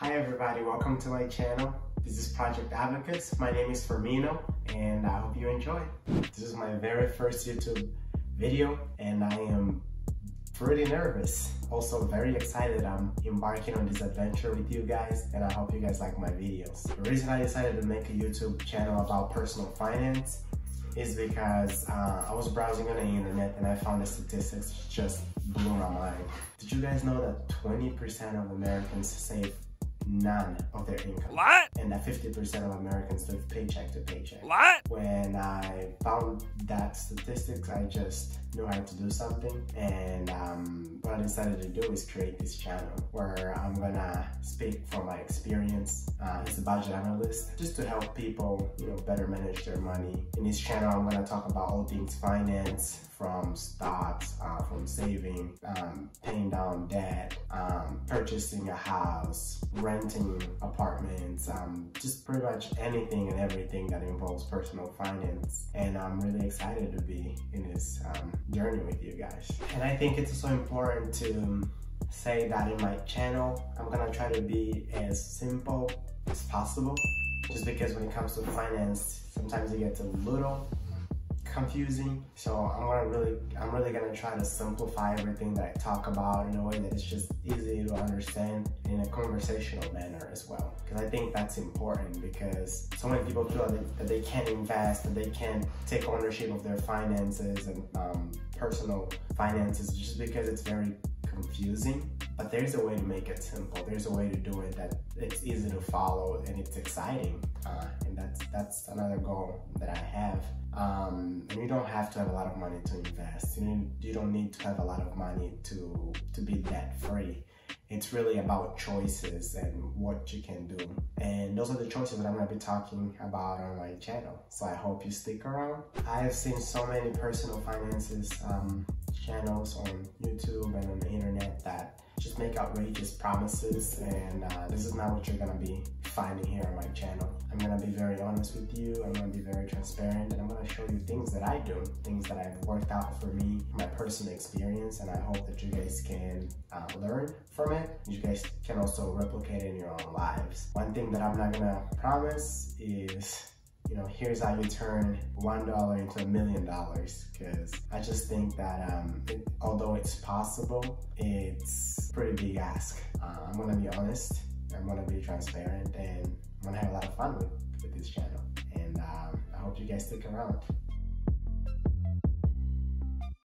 Hi everybody, welcome to my channel. This is Project Abacus. My name is Firmino and I hope you enjoy. This is my very first YouTube video and I am pretty nervous. Also very excited I'm embarking on this adventure with you guys and I hope you guys like my videos. The reason I decided to make a YouTube channel about personal finance is because uh, I was browsing on the internet and I found the statistics just blew my mind. Did you guys know that 20% of Americans save none of their income. What? And that 50% of Americans live paycheck to paycheck. What? When I found that statistics, I just knew I had to do something. And um, what I decided to do is create this channel where I'm gonna speak from my experience uh, as a budget analyst, just to help people, you know, better manage their money. In this channel, I'm gonna talk about all things finance, from stocks, uh, from saving, um, paying down debt, um, purchasing a house, renting apartments, um, just pretty much anything and everything that involves personal finance. And I'm really excited to be in this um, journey with you guys. And I think it's also important to say that in my channel, I'm gonna try to be as simple as possible. Just because when it comes to finance, sometimes it gets a little confusing. So I'm gonna really, I'm really gonna try to simplify everything that I talk about in a way that it's just easy to understand in a conversational manner as well. Because I think that's important because so many people feel that, that they can't invest, that they can't take ownership of their finances and um, personal finances just because it's very confusing. But there's a way to make it simple. There's a way to do it that it's easy to follow and it's exciting. Uh, and that's that's another goal that I have. Um, and you don't have to have a lot of money to invest. You, you don't need to have a lot of money to, to be debt free. It's really about choices and what you can do. And those are the choices that I'm going to be talking about on my channel. So I hope you stick around. I have seen so many personal finances um, channels on YouTube and on the internet that just make outrageous promises and uh, this is not what you're gonna be finding here on my channel. I'm gonna be very honest with you, I'm gonna be very transparent and I'm gonna show you things that I do, things that I've worked out for me, my personal experience and I hope that you guys can uh, learn from it. You guys can also replicate it in your own lives. One thing that I'm not gonna promise is you know, here's how you turn one dollar into a million dollars. Because I just think that um, it, although it's possible, it's pretty big ask. Uh, I'm gonna be honest, I'm gonna be transparent, and I'm gonna have a lot of fun with, with this channel. And um, I hope you guys stick around.